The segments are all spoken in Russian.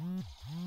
Mm-hmm.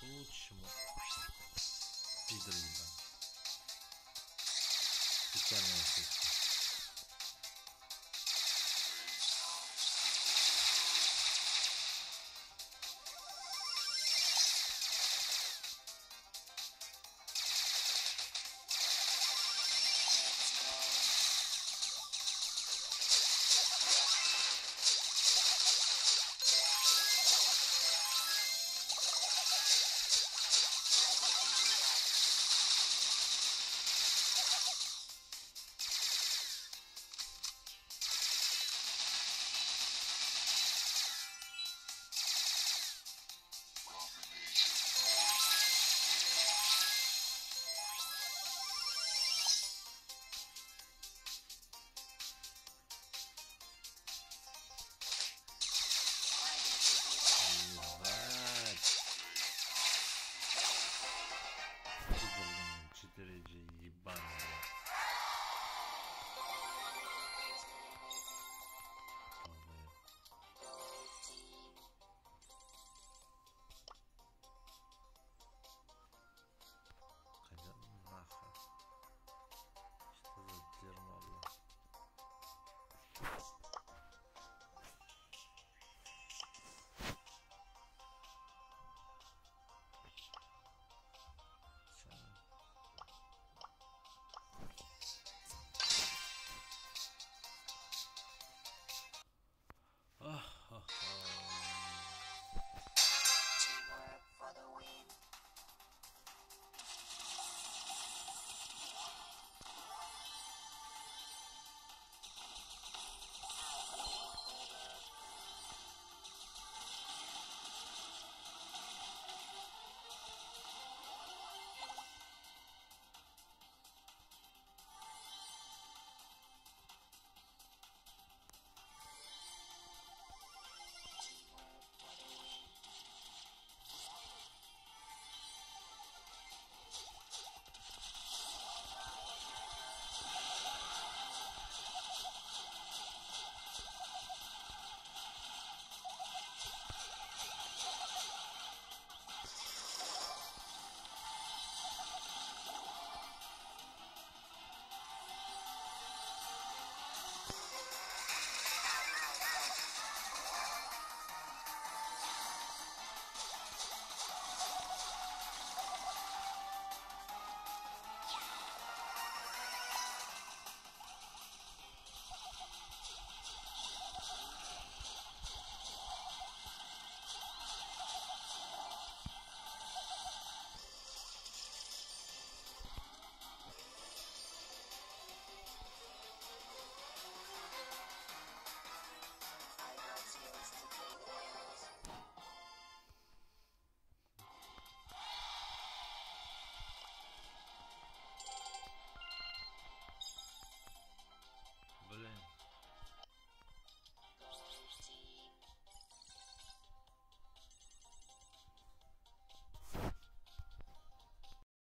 к лучшему. Пидор ебаный.